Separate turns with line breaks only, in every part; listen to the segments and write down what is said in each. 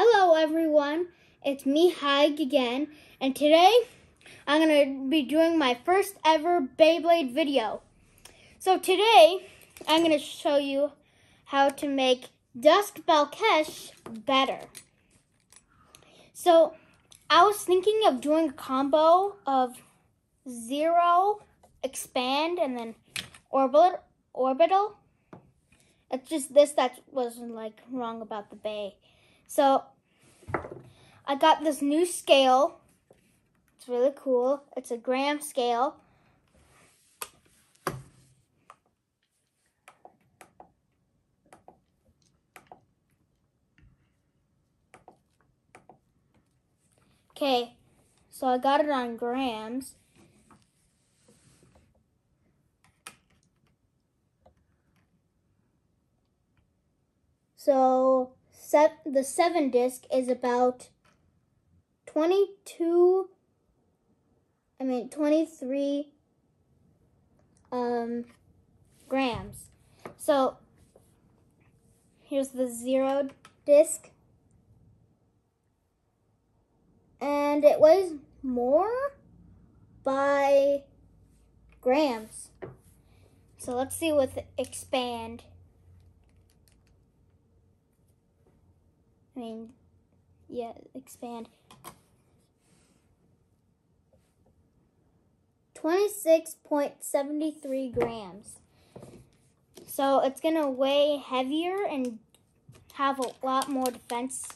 Hello everyone, it's me Haig again, and today I'm going to be doing my first ever Beyblade video. So today I'm going to show you how to make Dusk Balkesh better. So I was thinking of doing a combo of Zero, Expand, and then Orbit, Orbital. It's just this that was like wrong about the bay. So I got this new scale. It's really cool. It's a gram scale. Okay, so I got it on grams. So set, the seven disc is about 22, I mean 23 um, grams. So here's the zero disc. And it weighs more by grams. So let's see with expand. I mean, yeah, expand. 26.73 grams. So it's going to weigh heavier and have a lot more defense.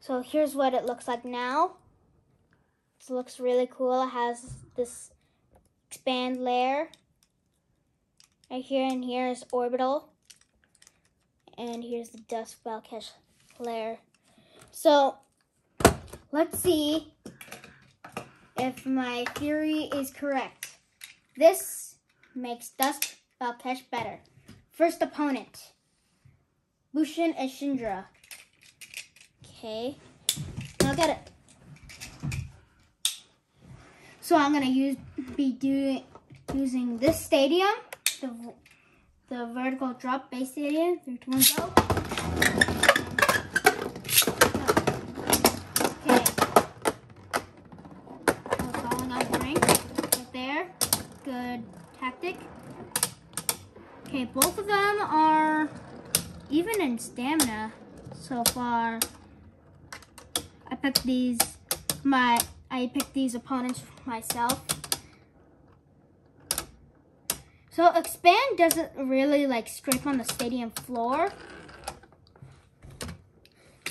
So here's what it looks like now. It looks really cool. It has this expand layer. Right here and here is orbital and here's the Dusk Balkesh layer. So let's see if my theory is correct. This makes Dusk Balkesh better. First opponent, Bushin Ashindra. Okay, now got it. So I'm gonna use be doing using this stadium, the the vertical drop base area. Three, two, one, go. Okay. Falling off the ring. Right there. Good tactic. Okay, both of them are even in stamina so far. I picked these my I picked these opponents myself. So expand doesn't really like scrape on the stadium floor.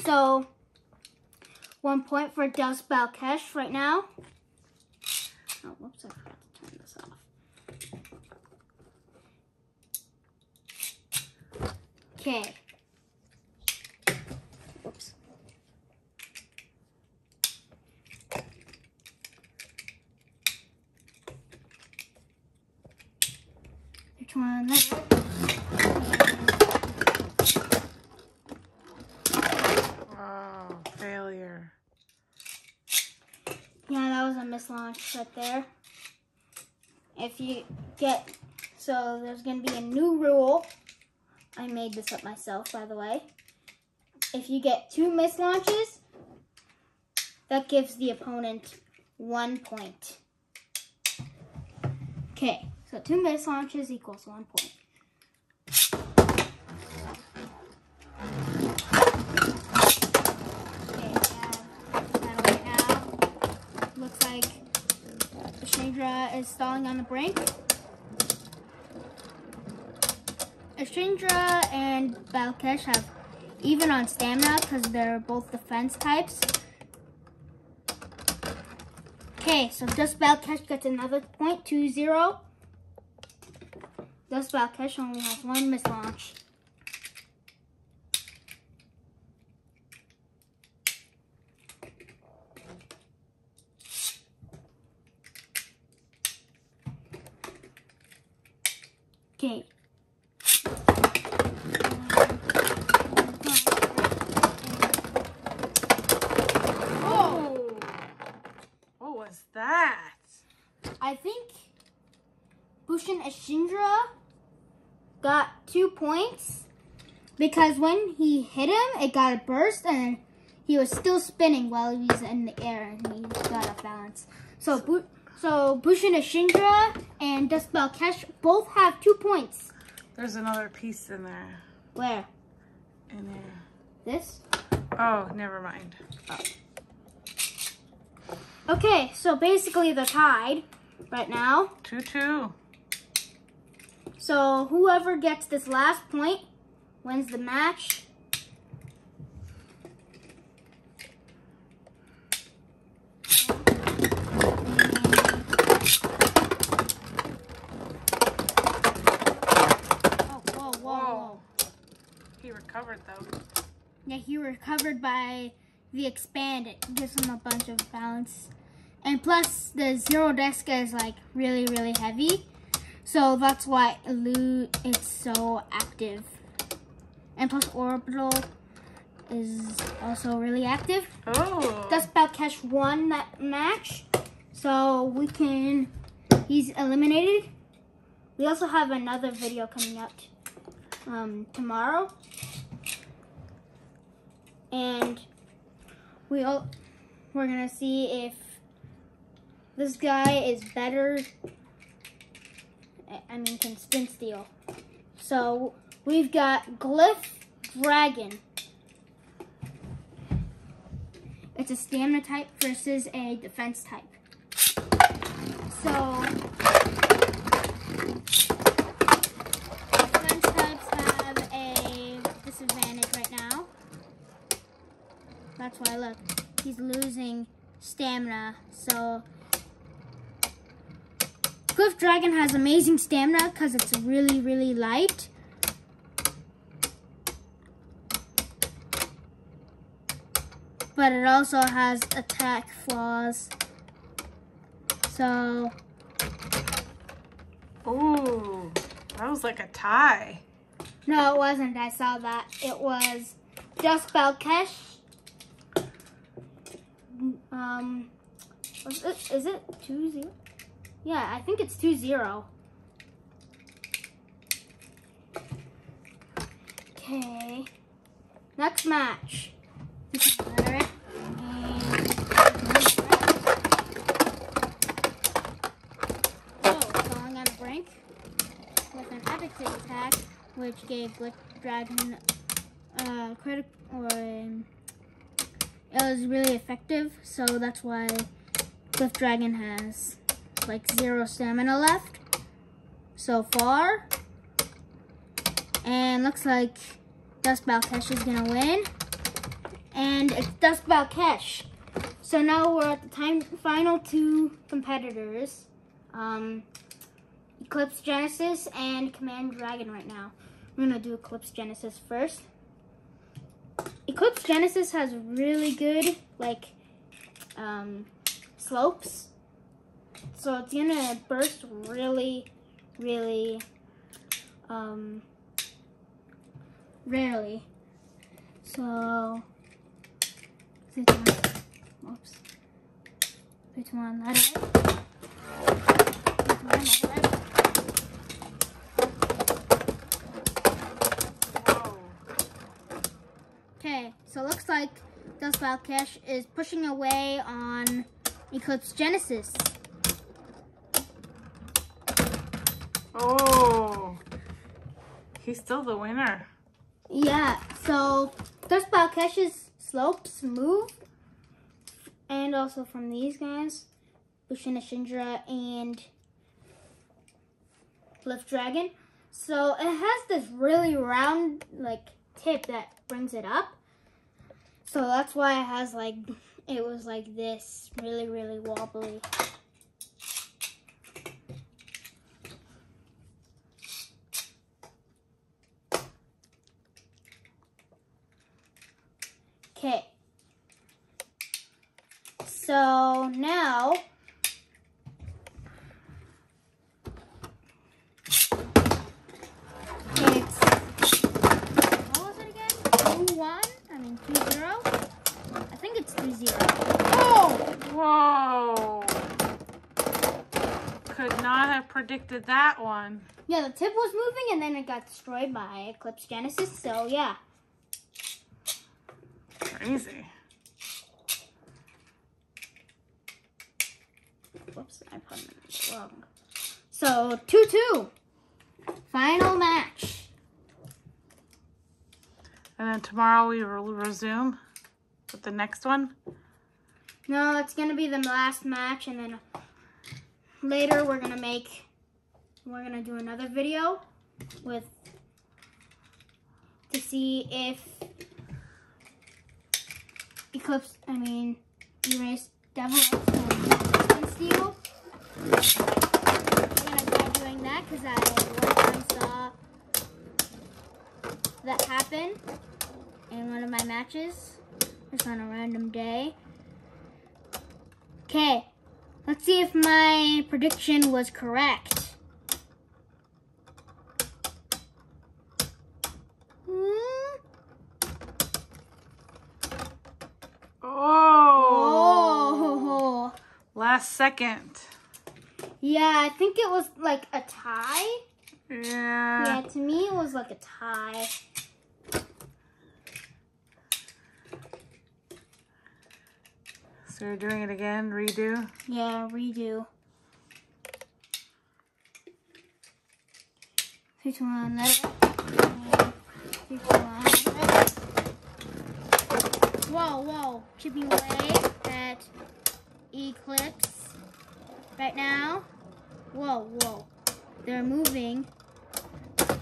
So one point for Dusk Balkesh right now. Oh, whoops, I forgot to turn this off. Okay. one.
Oh, failure.
Yeah, that was a mislaunch right there. If you get, so there's going to be a new rule. I made this up myself, by the way. If you get two mislaunches, that gives the opponent one point. Okay. So two mislaunches equals one point. Looks like Ashindra is stalling on the brink. Ashindra and Balkesh have even on stamina because they're both defense types. Okay, so Dusk Balkesh gets another point, two zero. This Balkesh only has one miss Okay.
Oh! What was that?
I think Bushin Ashindra got two points because when he hit him, it got a burst and he was still spinning while he was in the air and he got off balance. So, Bu- so Bushin Ashindra and Dusk Balkesh both have two points.
There's another piece in there.
Where?
In there.
This?
Oh, never mind. Oh.
Okay, so basically they're tied right now.
Two two.
So whoever gets this last point wins the match. Oh, whoa, whoa, whoa.
He recovered though.
Recovered by the expand. It gives him a bunch of balance. And plus, the Zero Deska is like really, really heavy. So that's why Elu is so active. And plus, Orbital is also really active.
Oh.
That's about Cash won that match. So we can, he's eliminated. We also have another video coming out um, tomorrow. And we all, we're gonna see if this guy is better. I- mean, can spin steel. So we've got Glyph Dragon. It's a stamina type versus a defense type. So That's why look, he's losing stamina. So Glyph Dragon has amazing stamina because it's really, really light. But it also has attack flaws. So
Ooh. That was like a tie.
No, it wasn't. I saw that. It was just Balkesh. Um, was it, is it 2 0? Yeah, I think it's 2 0. Okay. Next match. Is Oh, attack, which gave Glyph Dragon uh, credit or um, it was really effective. So that's why Glyph Dragon has like zero stamina left so far, and looks like Dusk Balkesh is gonna win, and it's Dusk Balkesh. So now we're at the time final two competitors. Um, Eclipse Genesis and Command Dragon right now. We're gonna do Eclipse Genesis first. Eclipse Genesis has really good like um, slopes, so it's gonna burst really, really um, rarely. So, to one. Oops. One. One, let it.
Whoa.
Okay, so it looks like Dust Cash is pushing away on Eclipse Genesis.
Oh. He's still the winner.
Yeah, so Dust Cash's slopes move, and also from these guys, Bushin Ashindra and Glyph Dragon. So it has this really round like tip that brings it up. So that's why it has like it was like this really really wobbly. Okay. So now it's what was it again? Two one? I mean two think it's two zero. Oh!
Whoa. Could not have predicted that one.
Yeah, the tip was moving and then it got destroyed by Eclipse Genesis. So yeah.
Crazy.
Whoops, I put it wrong. So two two. Final match.
And then tomorrow we will resume with the next one.
No, it's gonna be the last match, and then later we're gonna make. We're gonna do another video with to see if Eclipse. I mean, Erase Devil steal. We're gonna try doing that because I one time saw that happen in one of my matches. Just on a random day. Okay, let's see if my prediction was correct. Hmm?
Oh.
Oh,
Last second.
yeah, I think it was like a tie.
Yeah.
Yeah, to me it was like a tie.
So you're doing it again, redo.
Yeah, redo. Three, two, one, let it. Three, two, one, let it. Whoa, whoa. Chipping away at Eclipse right now. Whoa, whoa. They're moving. Whoa,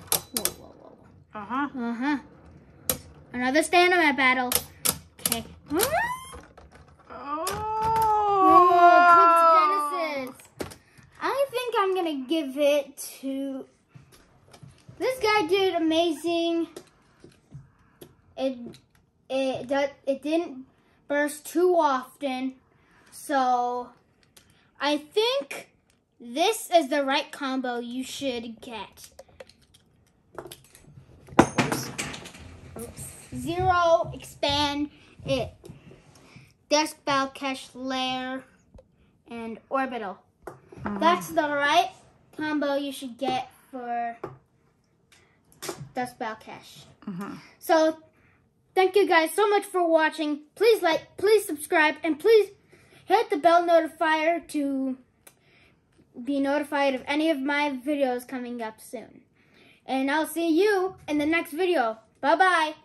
whoa, whoa.
Uh huh.
Uh huh. Another stand on battle. Okay.
Oh.
Oh, Eclipse Genesis. I think I'm gonna give it to. This guy did amazing. It it that it didn't burst too often, so I think this is the right combo you should get. Oops. Zero, expand it. Dusk Balkesh Lair and Orbital. Mm-hmm. That's the right combo you should get for Dusk Balkesh.
Mhm.
So, thank you guys so much for watching. Please like, please subscribe, and please hit the bell notifier to be notified of any of my videos coming up soon. And I'll see you in the next video. Bye bye.